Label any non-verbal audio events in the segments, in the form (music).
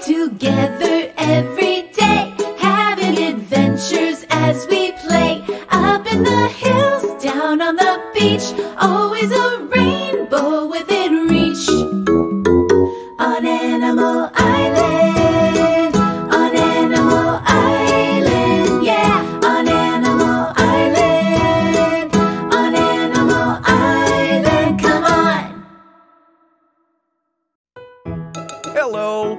together every day, having adventures as we play. Up in the hills, down on the beach, always a rainbow within reach. On Animal Island, on Animal Island, yeah, on Animal Island, on Animal Island, come on. Hello,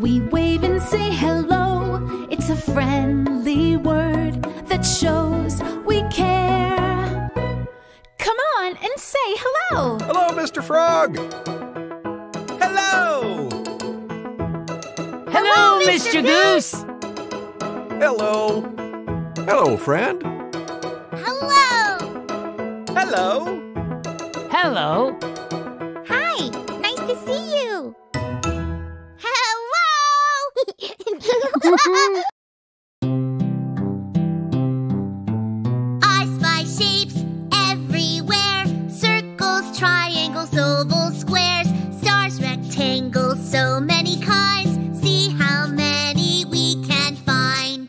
we wave and say hello. It's a friendly word that shows we care. Come on and say hello. Hello, Mr. Frog. Hello. Hello, Mr. Goose. Hello. Hello, friend. Hello. Hello. Hello. I spy shapes everywhere. Circles, triangles, ovals, squares, stars, rectangles, so many kinds. See how many we can find.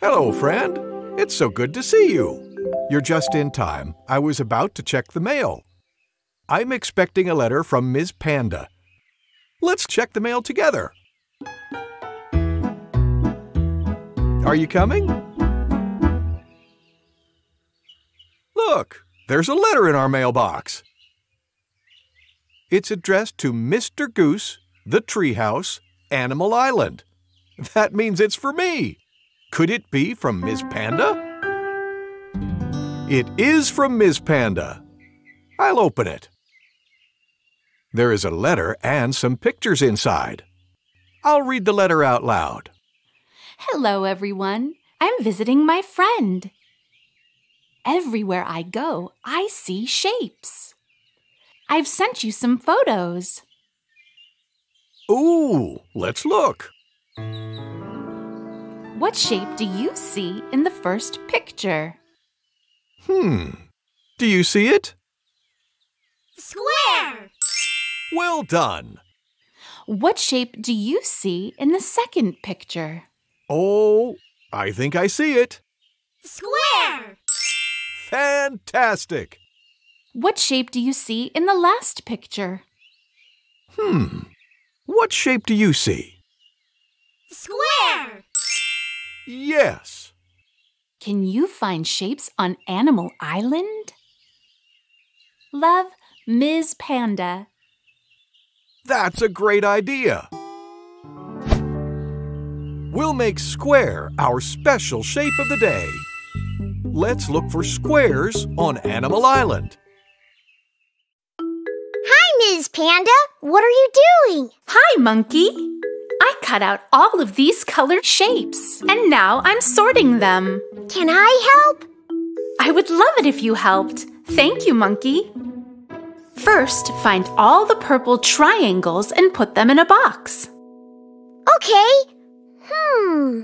Hello, friend. It's so good to see you. You're just in time. I was about to check the mail. I'm expecting a letter from Ms. Panda. Let's check the mail together. Are you coming? Look, there's a letter in our mailbox. It's addressed to Mr. Goose, the Treehouse, Animal Island. That means it's for me. Could it be from Ms. Panda? It is from Ms. Panda. I'll open it. There is a letter and some pictures inside. I'll read the letter out loud. Hello, everyone. I'm visiting my friend. Everywhere I go, I see shapes. I've sent you some photos. Ooh, let's look. What shape do you see in the first picture? Hmm. Do you see it? Square. Well done. What shape do you see in the second picture? Oh, I think I see it. Square. Fantastic. What shape do you see in the last picture? Hmm. What shape do you see? Square. Yes. Can you find shapes on Animal Island? Love, Ms. Panda. That's a great idea. We'll make square our special shape of the day. Let's look for squares on Animal Island. Hi, Ms. Panda. What are you doing? Hi, Monkey. I cut out all of these colored shapes, and now I'm sorting them. Can I help? I would love it if you helped. Thank you, Monkey. First, find all the purple triangles and put them in a box. Okay. Hmm.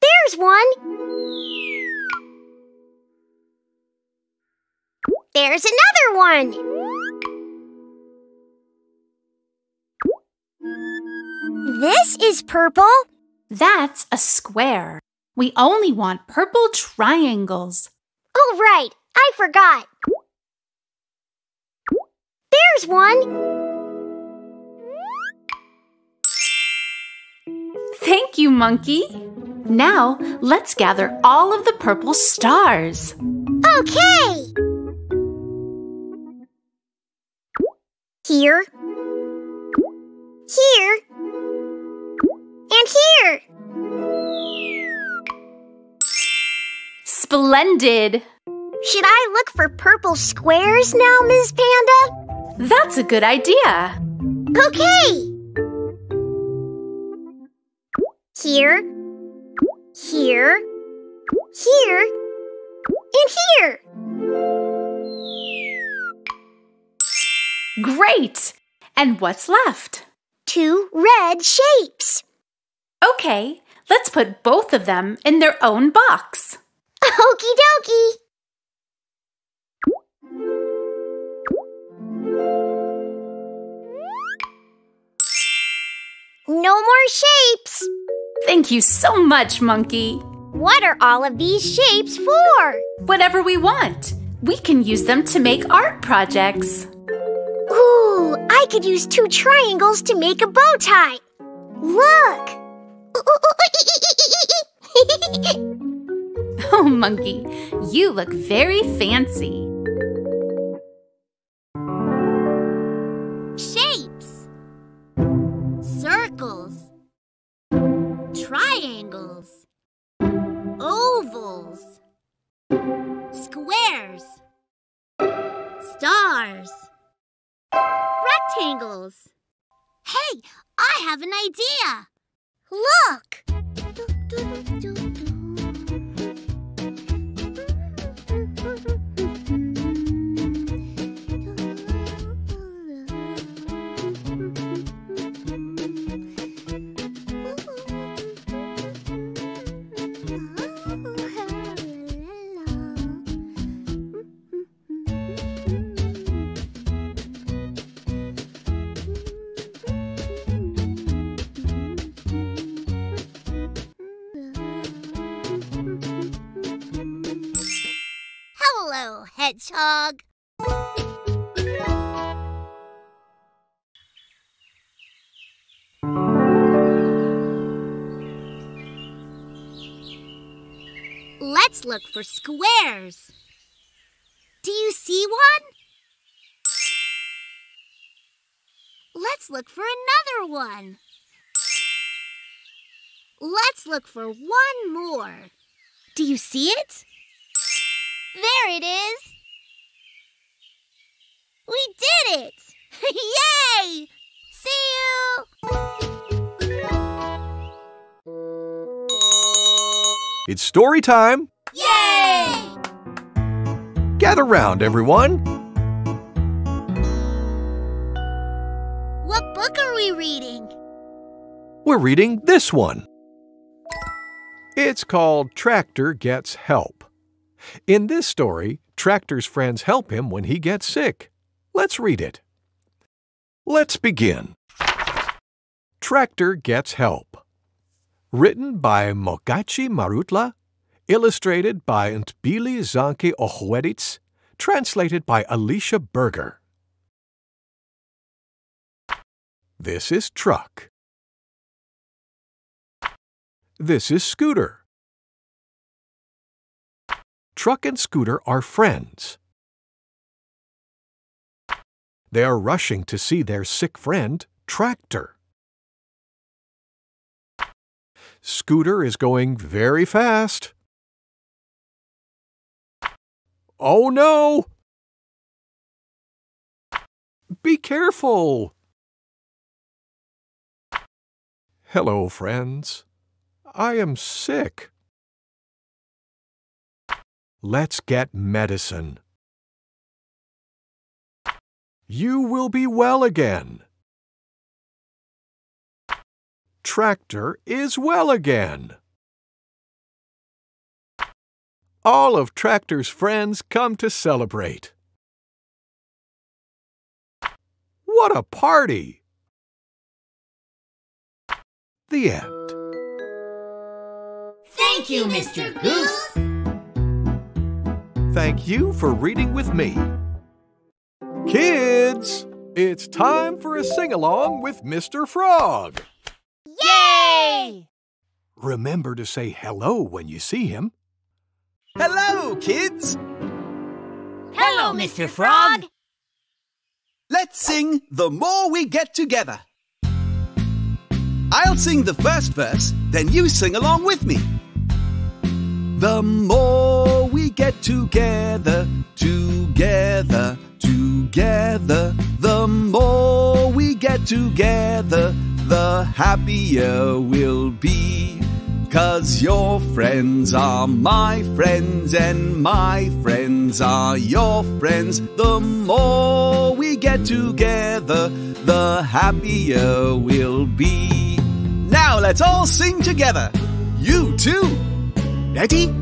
There's one. There's another one. This is purple. That's a square. We only want purple triangles. Oh, right. I forgot. There's one. Thank you, Monkey. Now, let's gather all of the purple stars. Okay. Here. Here. And here. Splendid! Should I look for purple squares now, Ms. Panda? That's a good idea. Okay. Here, here, here, and here. Great! And what's left? Two red shapes. Okay, let's put both of them in their own box. Okie dokie. No more shapes. Thank you so much, Monkey. What are all of these shapes for? Whatever we want. We can use them to make art projects. Ooh, I could use two triangles to make a bow tie. Look. (laughs) (laughs) Oh, Monkey, you look very fancy. Squares. Stars. Rectangles. Hey, I have an idea. Look. Hedgehog. Let's look for squares. Do you see one? Let's look for another one. Let's look for one more. Do you see it? There it is. We did it! (laughs) Yay! See you! It's story time. Yay! Gather round, everyone. What book are we reading? We're reading this one. It's called Tractor Gets Help. In this story, Tractor's friends help him when he gets sick. Let's read it. Let's begin. Tractor Gets Help. Written by Mokachi Marutla, illustrated by Ntbili Zanki Ohwedits, translated by Alicia Berger. This is Truck. This is Scooter. Truck and Scooter are friends. They are rushing to see their sick friend, Tractor. Scooter is going very fast. Oh no! Be careful! Hello, friends. I am sick. Let's get medicine. You will be well again. Tractor is well again. All of Tractor's friends come to celebrate. What a party! The end. Thank you, Mr. Goose. Thank you for reading with me. Kids, it's time for a sing along with Mr. Frog. Yay! Remember to say hello when you see him. Hello, kids! Hello, Mr. Frog. Let's sing The More We Get Together. I'll sing the first verse, then you sing along with me. The more we get together, together, together, the more we get together, the happier we'll be. Cause your friends are my friends and my friends are your friends. The more we get together, the happier we'll be. Now let's all sing together. You too. Ready?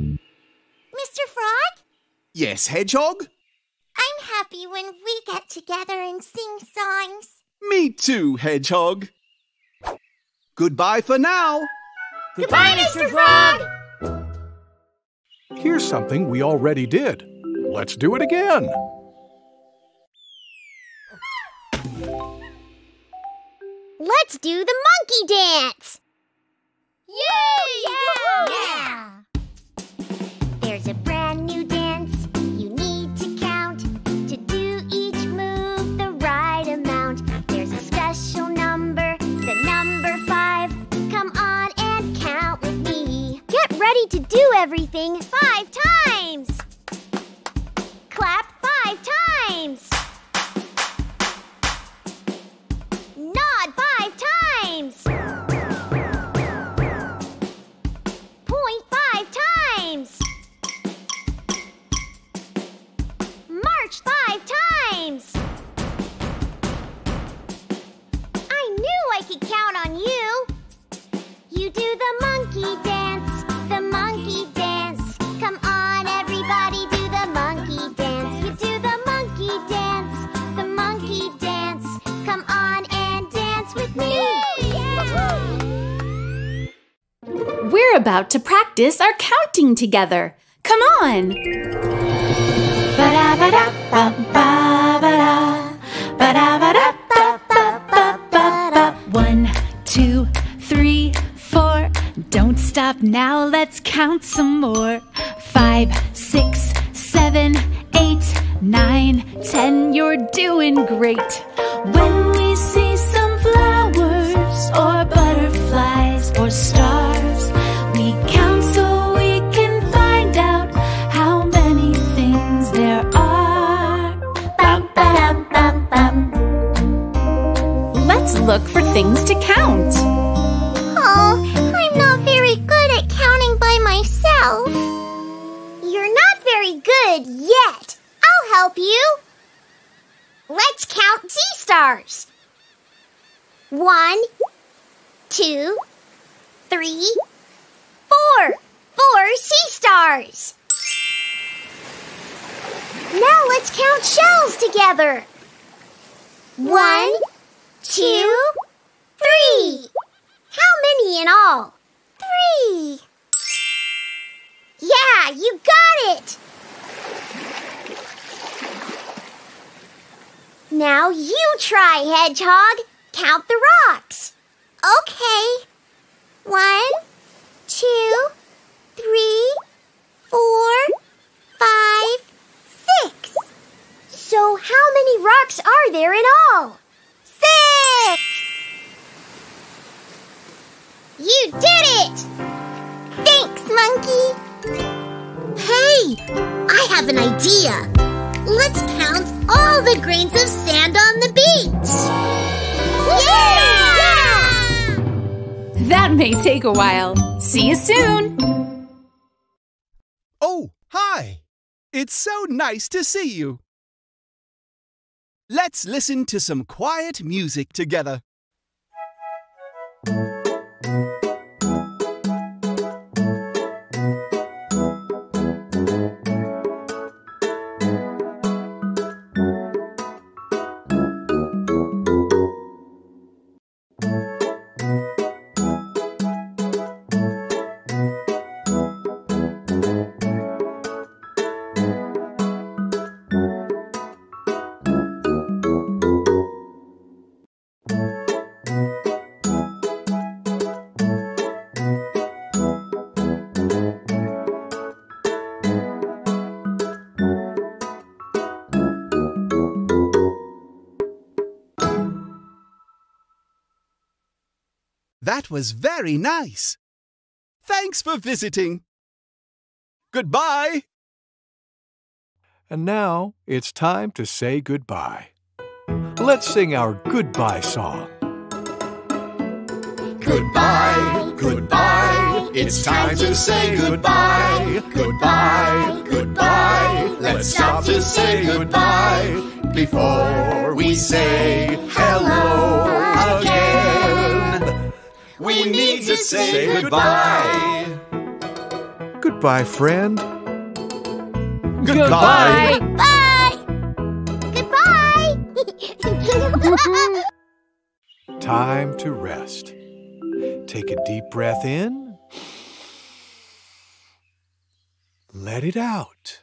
Mr. Frog, Yes, Hedgehog? I'm happy when we get together and sing songs. Me too, Hedgehog. Goodbye for now. Goodbye, Mr. Frog! Here's something we already did. Let's do it again. Let's do the monkey dance. To do everything five times. Practice our counting together. Come on! One, two, three, four. Don't stop now, let's count some more. Five, six, seven, eight, nine, ten. You're doing great. When things to count. Oh, I'm not very good at counting by myself. You're not very good yet. I'll help you. Let's count sea stars. One, two, three, four. Four sea stars. Now let's count shells together. One, two, three. How many in all? Three. Yeah, you got it. Now you try, Hedgehog. Count the rocks. Okay. One, two, three, four, five, six. So how many rocks are there in all? Six! You did it! Thanks, Monkey! Hey, I have an idea. Let's count all the grains of sand on the beach. Yeah! That may take a while. See you soon. Oh, hi! It's so nice to see you. Let's listen to some quiet music together. Was very nice. Thanks for visiting. Goodbye. And now it's time to say goodbye. Let's sing our goodbye song. Goodbye, goodbye. It's time to say goodbye. Goodbye, goodbye. Let's stop to say goodbye before we say hello again. We need to say goodbye. Goodbye, friend. Goodbye. Bye! Goodbye! (laughs) Time to rest. Take a deep breath in. Let it out.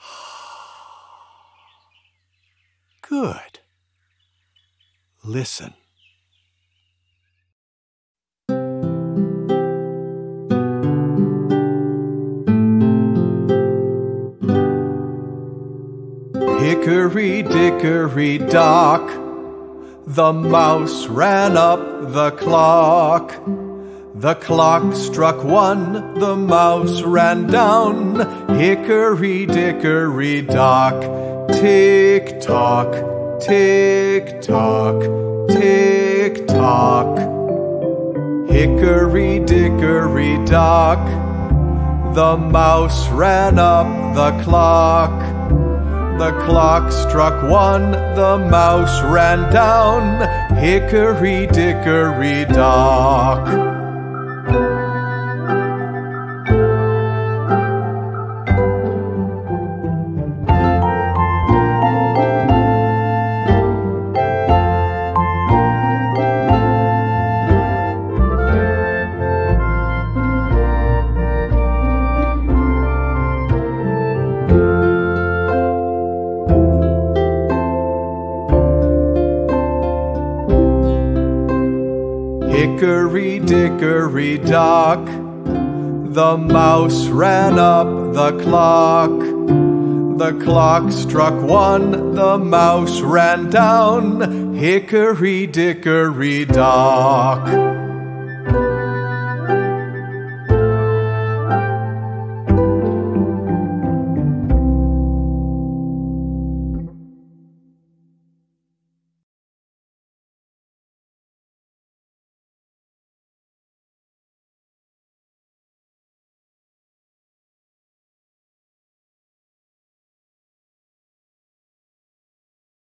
(sighs) Good. Listen. Hickory dickory dock. The mouse ran up the clock. The clock struck one, the mouse ran down. Hickory dickory dock. Tick tock, tick tock, tick tock. Hickory dickory dock. The mouse ran up the clock. The clock struck one, the mouse ran down. Hickory dickory dock. Clock. The clock struck one, the mouse ran down. Hickory dickory dock.